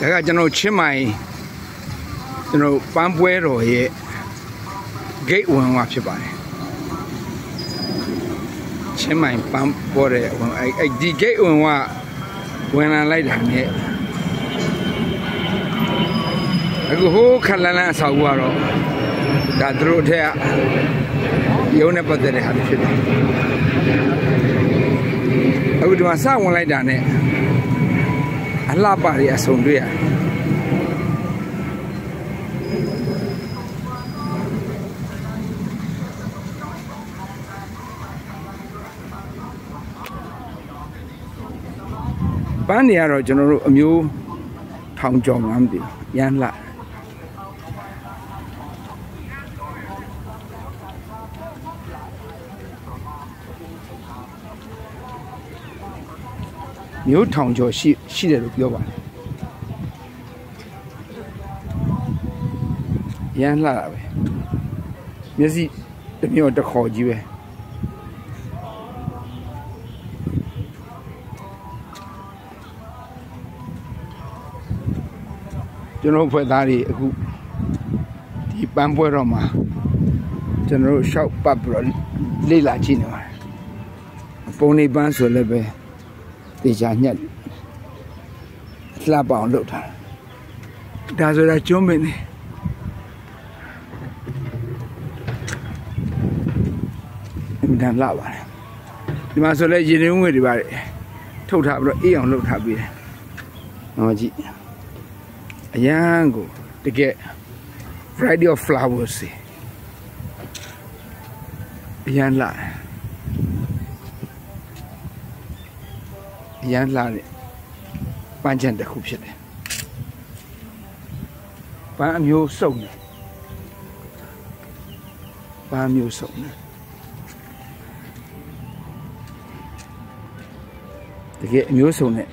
ဒါကကျွန်တော်ချင်းမိုင်ကျွန်တော်ပန်းပွဲတော်ရဲ့ gate ဝင်မှာဖြစ်ပါတယ်ချင်းမိုင်ပန်းပွဲတဲ့ဝင်အဲ့အဲ့ဒီ gate ဝင်ကဝင်လာလိုက်တာနဲ့အခုဟိုးခလန်းလန်းအဆောက်အဦကတော့ဒါသူတို့အထက်ကရုံးနဲ့ပတ်သက်တဲ့ဟာတွေဖြစ်တယ်အခုဒီမှာစဝင်လိုက်တာနဲ့ အလှပတွေအစုံတွေ့ရတယ်ပန်းတွေကတော့ကျွန်တော်တို့အမျိုးထောင်ကြောင်မှမသိဘူးရမ်းလှ မျိုးထောင်ကျော်ရှိရှိတယ်လို့ပြောပါတယ်ရမ်းလှတာပဲမျက်စိတစ်မျိုးတစ်ခေါ်ကြီးပဲကျွန်တော်ဖွဲ့သားတွေအခုဒီပန်းပွဲတော့မှာကျွန်တော်တို့ရှောက်ပတ်ပြီးတော့လေ့လာကြည့်နေပါတယ်ပုံနေပန်းဆိုလည်းပဲ တေချာညက်လှပအောင်လုပ်ထားတာဒါဆိုတာကျွန်းပင်နေအမြဲတမ်းလှပါတယ်ဒီမှာဆိုလဲရေရင်းငွေတွေပါတယ်ထုတ်ထားပြီးတော့အေးအောင်လုပ်ထားပြီးတယ်ဟောကြည့်အရန်ကိုတကယ် variety of flowers အရန်လာ အရန်လာတဲ့ပန်းချန်တစ်ခုဖြစ်တယ်ပန်းအမျိုးစုံတယ်ပန်းမျိုးစုံတယ်တကယ်အမျိုးစုံနဲ့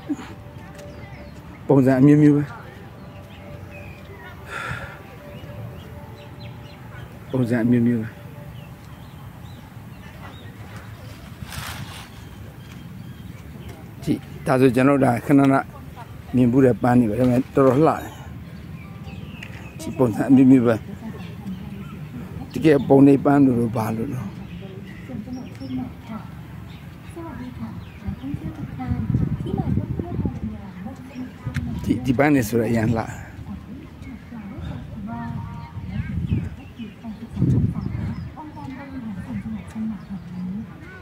ပုံစံအမျိုးမျိုးပဲပုံစံအမျိုးမျိုးပဲ ကြည့်ဒါဆိုကျွန်တော်ဒါခဏခဏမြင်ဘူးတဲ့ပန်းနေပဲဒါပေမဲ့တော်တော်လှတယ်ကြည့်ပုံစံအမျိုးမျိုးပဲတကယ်ပုံနေပန်းလို့လို့ဘာလို့လို့ ဒီဒီပန်းနေဆိုရအရန်လှ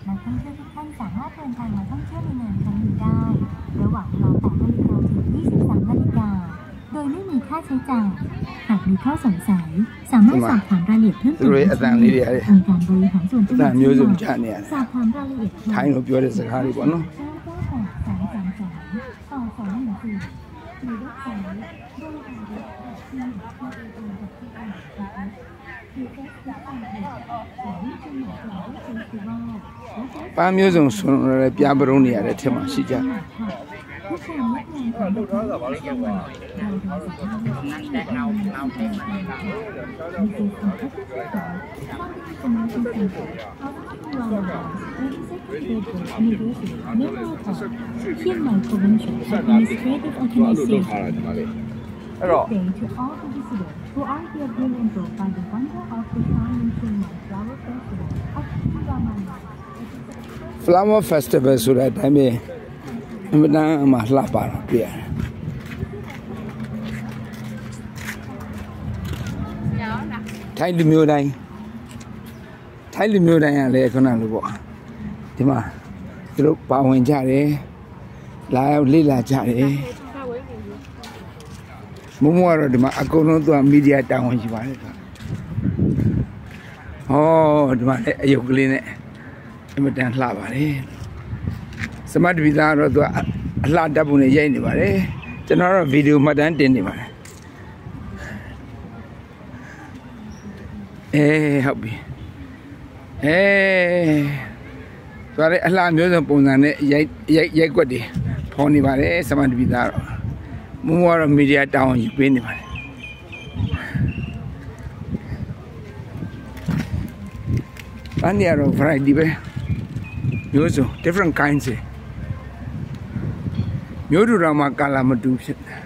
นักท่องเที่ยวทุกท่านสามารถเดินทางมา ใช้จ่าย หากมีข้อสงสัย สามารถสอบถามรายละเอียดเพิ่ม သူ เติม တို့ရဲ့ ได้ အတန်လေးတွေရတယ် องค์การบริหารส่วนจังห ဒါ วัด မျိုးစုံ เชียง ချ ใหม่ နေရတယ် สอบถามรายละเอียด ထိုင်းလိုပြောတဲ့စကားတွေပေါ့နော် แจ้งเก้าแปดสามสามสามต่อสองหนึ่งสี่หรือเว็บไซต์บริหารที่ที่ที่ที่ที่ที่ ပန်းမျိုးစုံဆွန်ရပြပရုံးနေရတဲ့ထက်မှရှိကြ Quốc phòng are Flower Festival. အတိုင်းပဲအမှန်တမ်းအမှလှပါတာတွေ့ရတယ်ထိုင်းလူမျိုးတိုင်းထိုင်းလူမျိုးတိုင်းကလည်းခုနလိုပေါ့ဒီမှာသူတို့ပါဝင်ကြတယ်လာရောက်လေ့လာကြတယ်မုံမကတော့ဒီမှာအကုန်လုံးသူကမီဒီယာတာဝန်ရှိပါတယ်သူကဟောဒီမှာလည်းအယုတ်ကလေးနဲ့အမတန်လှပါတယ် စမတ်တပီသားကတော့သူကအလှတက်ပုံနဲ့ရိုက်နေပါတယ်ကျွန်တော်တော့ဗီဒီယိုမှတ်တမ်းတင်နေပါတယ်အေးဟုတ်ပြီအေးသွားလေအလှမျိုးစုံပုံစံနဲ့ရိုက်ရိုက်ရိုက်ွက်တွေဖော်နေပါတယ်စမတ်တပီသားတော့မုံကတော့မီဒီယာတာဝန်ယူပေးနေပါတယ်ပန်းရတော့ variety ပဲမျိုးစုံ different kinds တွေ မျိုးတူတော်မှာကာလာမတူဖြစ်တယ်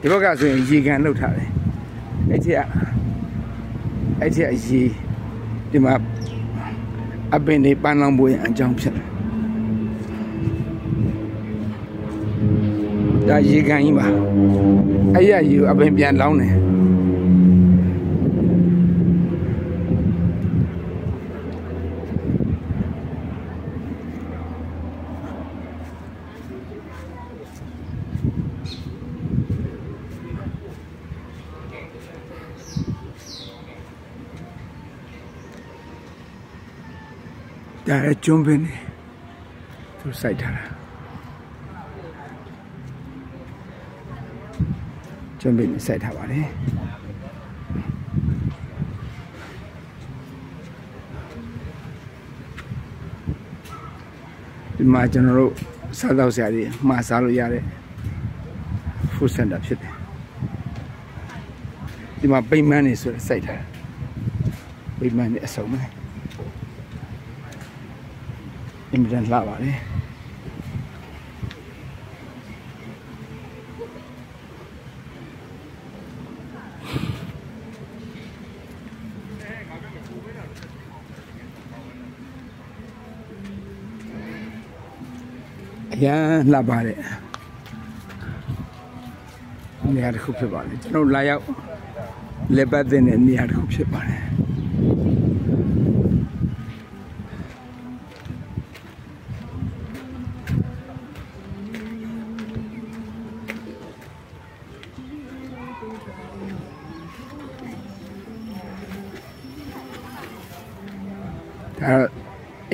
ဒီဘက်ကဆိုရင်ရေကန်လောက်ထားတယ်အဲ့ဒီကအဲ့ဒီကရေဒီမှာအပင်တွေပန်းလောင်ပွေအကြောင်းဖြစ်တယ်ဒါရေကန်ကြီးပါအဲ့ရရေအပင်ပြန်လောင်းတယ် ဒါလည်းကျွန်းပင်နေသူစိုက်ထားတာကျွန်းပင်နေစိုက်ထားပါတယ်ဒီမှာကျွန်တော်တို့စားတော့ဆရာတွေမှာစားလို့ရတဲ့ food center ဖြစ်တယ်ဒီမှာပိမန်းနေဆိုတဲ့စိုက်ထားတာပိမန်းနေအစုံပဲ အင်မတန်လှပါတယ်အရန်လှပါတယ်နေရာတစ်ခုဖြစ်ပါတယ်ကျွန်တော်လာရောက်လက်ပတ်တဲ့နေရာတစ်ခုဖြစ်ပါတယ်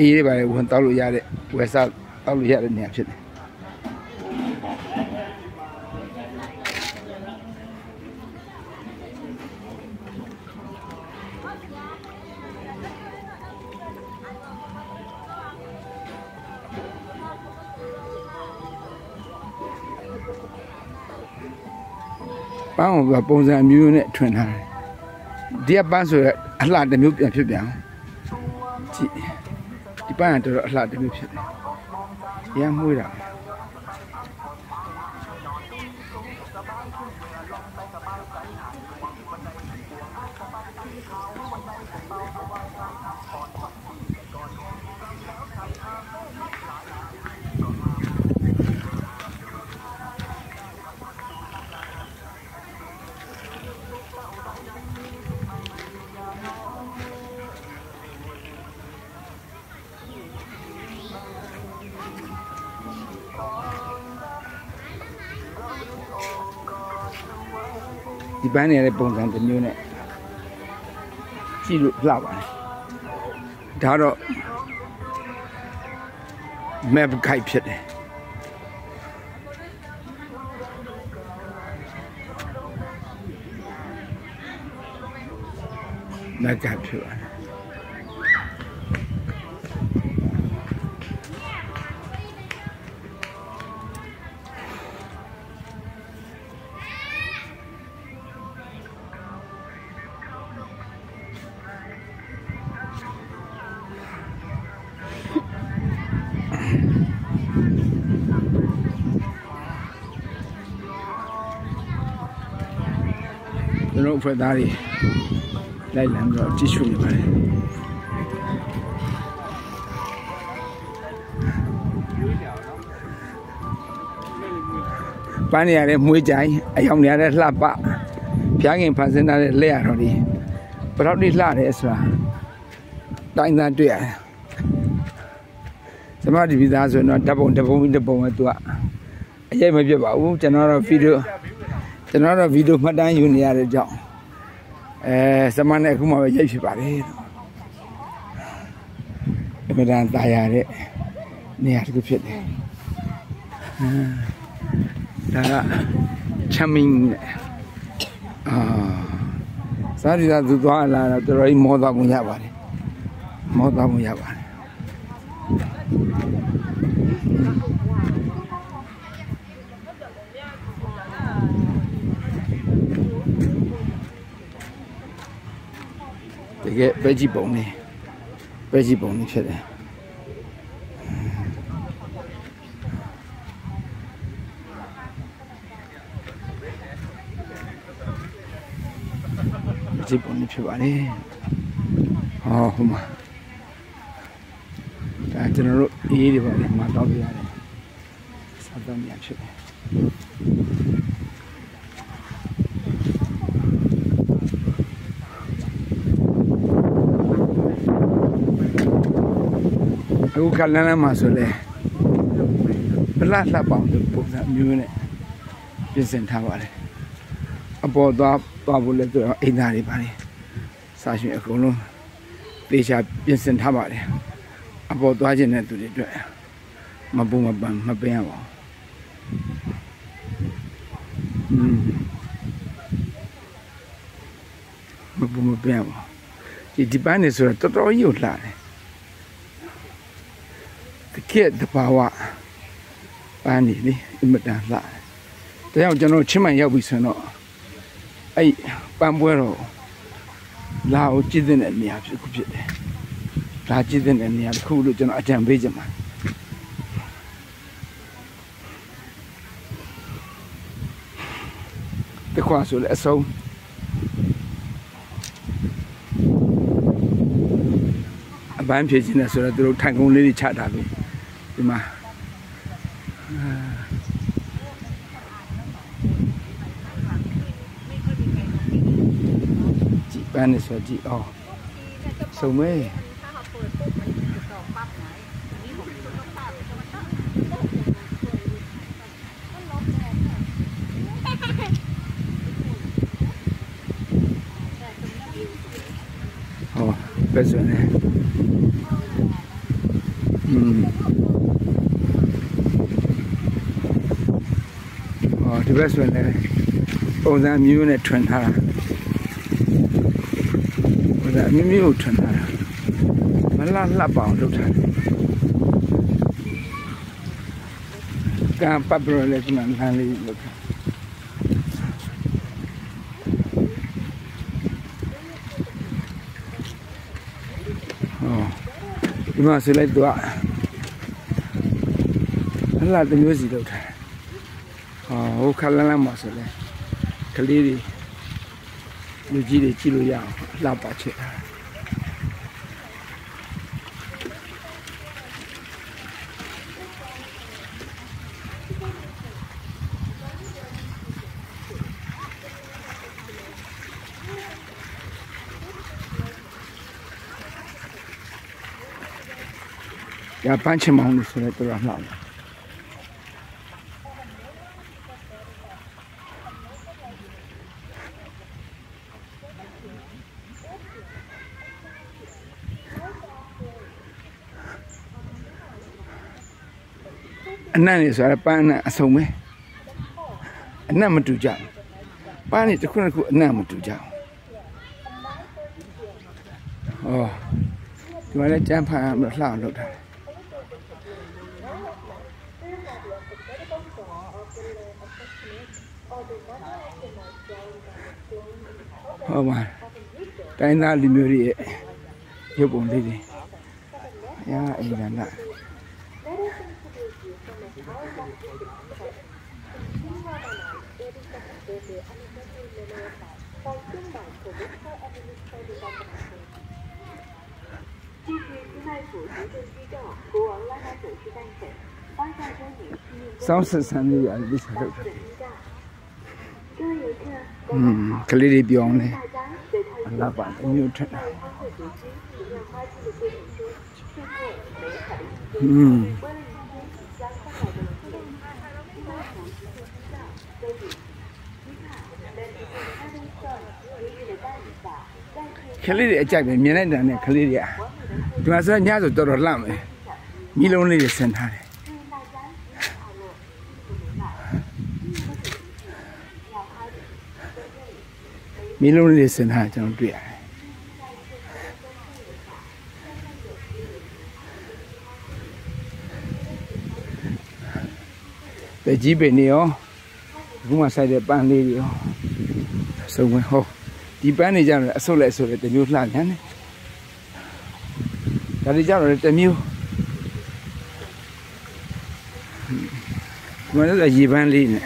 အေးတွေပါလေဝင်တောက်လို့ရတဲ့ဝယ်စားတောက်လို့ရတဲ့နေရာဖြစ်တယ်ပန်းကပုံစံမျိုးနဲ့ထွင်ထားတယ်ဒီကပန်းဆိုရအလှတစ်မျိုးပြန်ဖြစ်ပြန်ကြည့် ဒီပန်းကတော်တော်အလှတစ်မျိုး ဒီပန်းနေရတဲ့ပုံစံတစ်မျိုးနဲ့ကြည့်လို့လှပါတယ်ဒါတော့ map guide ဖြစ်တယ်မက်ကပ်ဖြစ်ပါတယ် တော်အဖွဲ့သားတွေလိုက်လံပြီးတော့ကြည့်ရှုနေပါတယ်ပန်းနေရတဲ့မွေးကြိုင်အယောင်နေရတဲ့လှပဖျားခင်ဖန်ဆင်းထားတဲ့လက်ရတော်ဒီဘယ်တော့ဒီလှတယ်ဆိုတာတိုင်းသားတွေ့ရတယ်စမဒီဗီဇာဆိုရင်တော့ဓာတ်ပုံဓာတ်ပုံဓာတ်ပုံပဲသူကအရေးမပြတ်ပါဘူးကျွန်တော်တော့ဗီဒီယို ကျွန်တော်တော့ဗီဒီယိုမှတ်တမ်းယူနေရတဲ့ကြောင့်အဲစမနဲ့အခုမှပဲရိုက်ဖြစ်ပါတယ်အမြဲတမ်းတာယာတဲ့နေရာတစ်ခုဖြစ်တယ်ဒါကချမ်းမင်းအာစားရည်သူသွားလာတော့တော်တော်ကြီးမောသွားကုန်ရပါတယ်မောသွားကုန်ရပါတယ် ပဲကြည့်ပုံလေးပဲကြည့်ပုံလေးဖြစ်တယ်ဒီပုံလေးဖြစ်ပါလေ။ဟောဟိုမှာဒါကျွန်တော်တို့အေးတွေပါလေမှာတောက်ပြရတယ်။စသဖြင့်ဖြစ်တယ်။ အခုကလန်းလန်းမှာဆိုလဲပလတ်လှပ်ပေါင်းလို့ပုံစံမျိုးနဲ့ပြင်ဆင်ထားပါတယ်အပေါ်သွားသွားဖို့လဲဆိုတော့အိမ်သားတွေပါတယ်စာရှင်အကုန်လုံးတေချာပြင်ဆင်ထားပါတယ်အပေါ်သွားခြင်းတဲ့သူတွေအတွက်မပူမပန်မပင်းရပါဘူးမပူမပင်းရပါဒီဒီပန်းနေဆိုတော့တော်တော်ကြီးကိုလှတယ် တကယ်တဘာဝပန်းနေလေအမတန်လှတယ်ဒါကြောင့်ကျွန်တော်ချင်းမှန်ရောက်ပြီဆိုတော့အဲ့ပန်းပွဲတော့လာကိုကြည့်တဲ့နေရာဖြစ်ခုဖြစ်တယ်လာကြည့်တဲ့နေရာတစ်ခုလို့ကျွန်တော်အကြံပေးချင်ပါတယ်တခွာဆိုလဲအဆုံးအပန်းဖြည့်ခြင်းနဲ့ဆိုတော့သူတို့ထိုင်ကုန်းလေးတွေချတာလို့ဒီမှာကြည့်ပ န်းနေဆိုကြည့်အောင်စုံမဲဟောပဲဆိုနေอืมဟော ဒီဘက်ဆိုနေပုံစံမျိုးနဲ့ထွင်ထားတာပုံစံမျိုးမျိုးထွင်ထားတာမလှလှပအောင်လုပ်ထားတယ်ကံပတ်ပြလဲဒီမှာလမ်းလေးလုပ်ထားဟောဒီမှာဆိုလိုက်တော့လှလှတစ်မျိုးစီလုပ်ထားတယ် ဟောဟိုခလန်းလန်းမှာဆိုလဲကလေးတွေလူကြီးတွေကြည့်လို့ရအောင်လှပချက်ထားတယ်ရပန်းချင်မောင်းလို့ဆိုတော့တော်တော်လှတ နံ့နေဆိုရပန်းအနံ့အစုံပဲအနံ့မတူကြဘူးပန်းနေတစ်ခုတစ်ခုအနံ့မတူကြဘူးဟောဒီမှာလည်းကြမ်းဖန်မလှအောင်လုပ်ထားတယ်ဟောမှာတိုင်းသားလူမျိုးတွေရဲ့ရုပ်ပုံလေးတွေရာအိမ်ကနာ 继续出卖府行政区政国王拉拉总是诞辰，八下周女三十三的呀，你啥都。嗯，可里的表呢？那把没有成。嗯。 ခလေးတွေအကြိုက်ပဲမြင်လိုက်တာနဲ့ခလေးတွေကဒီမှာဆိုညဆိုတော်တော်လှမ်းပဲမိလုံးလေးတွေဆင်ထားတယ်မိလုံးလေးတွေဆင်ထားကျွန်တော်တွေ့ရတယ် ပဲကြီးပင်နေရောအခုမှစိုက်တဲ့ပန်းလေးတွေရောစုံဝင်ဟောဒီပန်းတွေကြတော့အဆုတ်လိုက်အဆုတ်လိုက်တစ်မျိုးလှပြန်တယ်။ဒါတွေကြတော့လည်းတစ်မျိုးဒီမှာလည်းရေပန်းလေးနဲ့